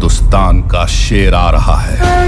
हिंदुस्तान का शेर आ रहा है।